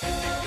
す